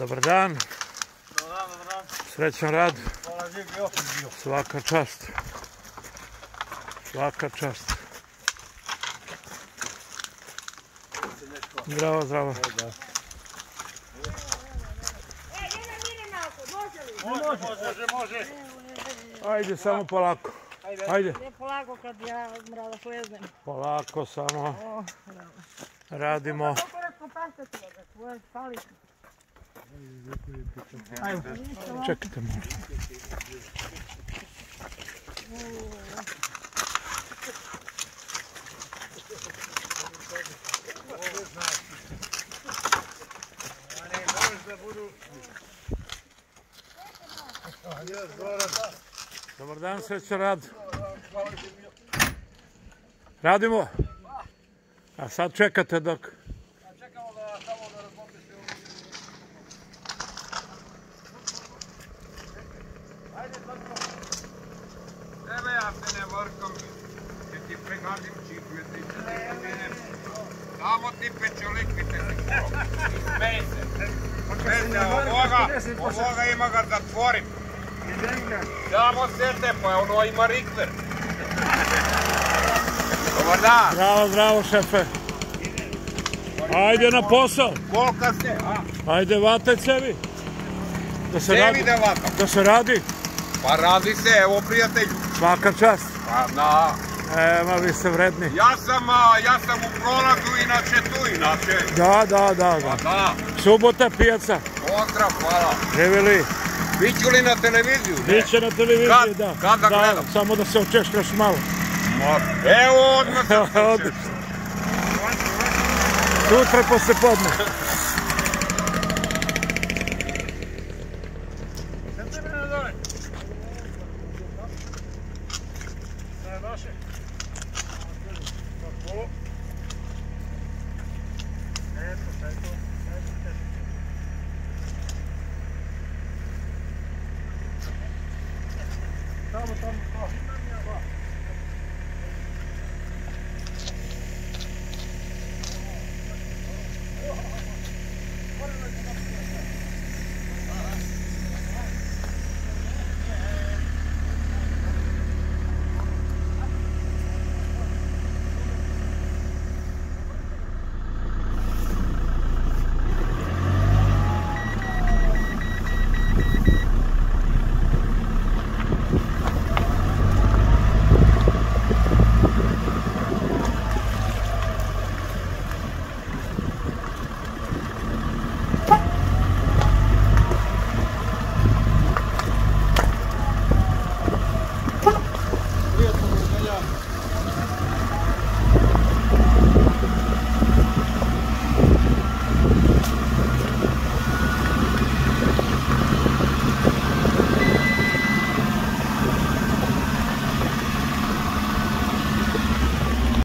Dobar dan, Dobar dan, dobar dan. srećan rad, Hvala lijepo, opet bio. svaka čast. Svaka čast. Zdravo, zdravo. Može, može, može. Ajde, samo polako. Ajde, Ne polako kad ja mrada sleznem. polako samo O, bravo. radimo. Kako rekao pasta ti da Ajmo. Čekajte malo. Dobar dan, srećan rad. Radimo. A sad čekate dok... Čekamo da samo da razmotriš ovo. Ajde, Slatko. Evo ja se ne vrkom, će ti pregadim čipme, ti će ti pominem. Samo ti pečolikvite se Smej se. Smej se, ovoga, ovoga ima ga zatvorim. Samo sete, pa ono ima rikver. Dobar dan. Zdravo, zdravo, šefe. Ajde na posao. Kolika ste, a? Ajde, vataj cevi. Da se radi. vide vatam. Da se radi. Pa radi se, evo prijatelju. Svaka čast. Pa na, Ema, vi ste vredni. ja sam, a, ja sam u prolazu, inače tu, inače. Da, da, da, Pa da. da, Subota pijaca. pozdrav, hvala. Živjeli. Biću li na televiziju? Ne. Biće na televiziji, Kad- da. kad da gledam? Samo da se očešljaš malo. Evo odmah se Odlično. Sutra posle podne.